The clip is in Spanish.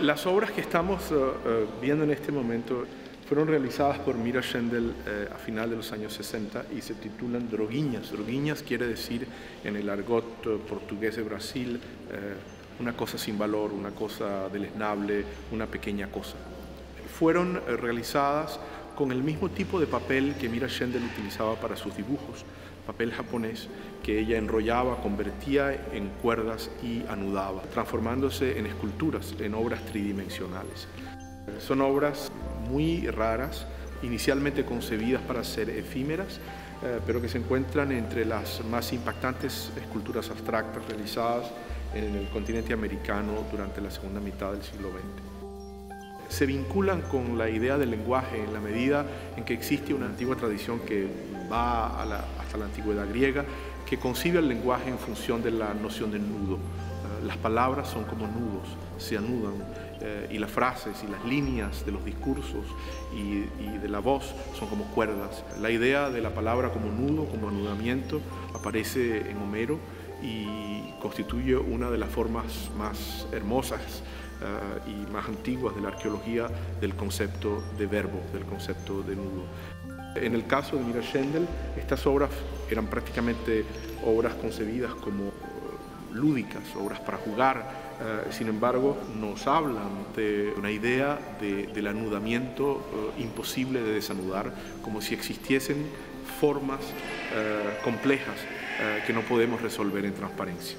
Las obras que estamos viendo en este momento fueron realizadas por Mira Schendel a final de los años 60 y se titulan Droguinhas. Droguinhas quiere decir en el argot portugués de Brasil una cosa sin valor, una cosa deleznable, una pequeña cosa. Fueron realizadas con el mismo tipo de papel que Mira Schendel utilizaba para sus dibujos, papel japonés que ella enrollaba, convertía en cuerdas y anudaba, transformándose en esculturas, en obras tridimensionales. Son obras muy raras, inicialmente concebidas para ser efímeras, eh, pero que se encuentran entre las más impactantes esculturas abstractas realizadas en el continente americano durante la segunda mitad del siglo XX. Se vinculan con la idea del lenguaje en la medida en que existe una antigua tradición que va hasta la antigüedad griega, que concibe el lenguaje en función de la noción de nudo. Eh, las palabras son como nudos, se anudan, eh, y las frases y las líneas de los discursos y, y, de la voz son como cuerdas. La idea de la palabra como nudo, como anudamiento, aparece en Homero y constituye una de las formas más hermosas uh, y más antiguas de la arqueología del concepto de verbo, del concepto de nudo. En el caso de Mira Schendel, estas obras eran prácticamente obras concebidas como lúdicas, obras para jugar, Uh, sin embargo, nos hablan de una idea de, del anudamiento imposible de desanudar, como si existiesen formas complejas eh, que no podemos resolver en transparencia.